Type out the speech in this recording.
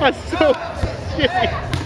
That's so shitty.